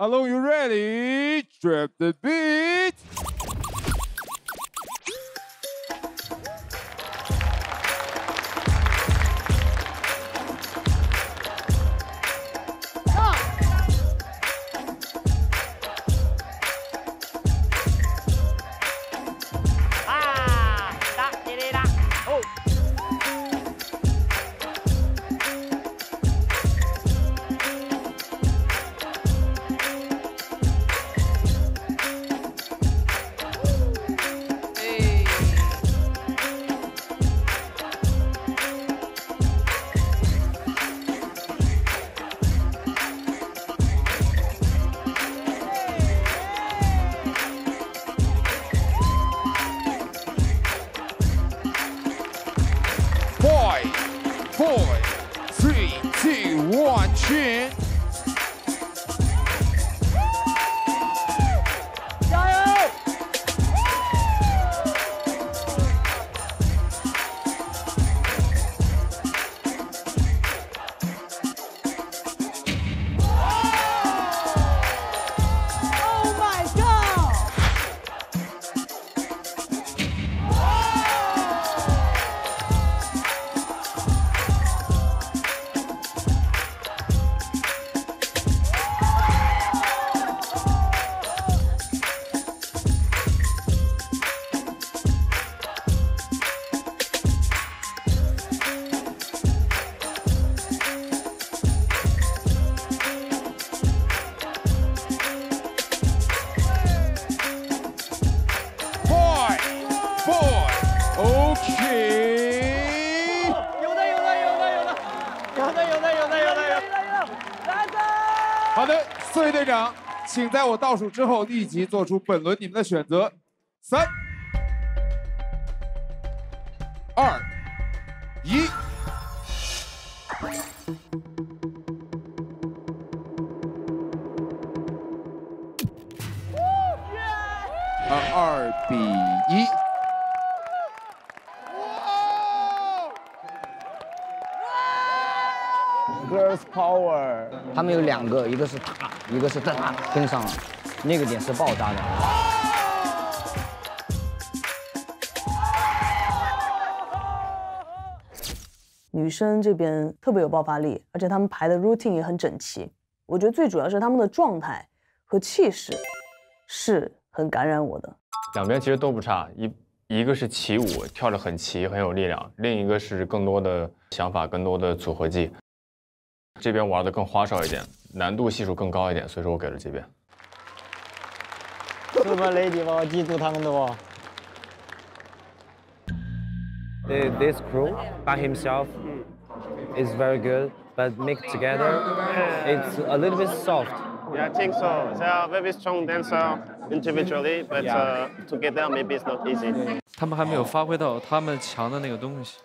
Alone, you ready? Drop the beat. Four, three, two, one, chin. OK。有的有的有的有的有的有的有的有的有的，来的！好的，四位队长，请在我倒数之后立即做出本轮你们的选择。三、二、一。啊，二比一。Girls Power，他们有两个，一个是他，一个是他跟上了，那个点是爆炸的。女生这边特别有爆发力，而且她们排的 routine 也很整齐。我觉得最主要是她们的状态和气势是很感染我的。两边其实都不差，一一个是起舞，跳得很齐，很有力量；另一个是更多的想法，更多的组合技。这边玩的更花哨一点，难度系数更高一点，所以说我给了这边。这么累的吗？嫉妒他们的吗？The, this crew by himself is very good, but mixed together, it's a little bit soft. Yeah, I think so. They are very strong dancer individually, but uh, together maybe it's not easy. 他们还没有发挥到他们强的那个东西。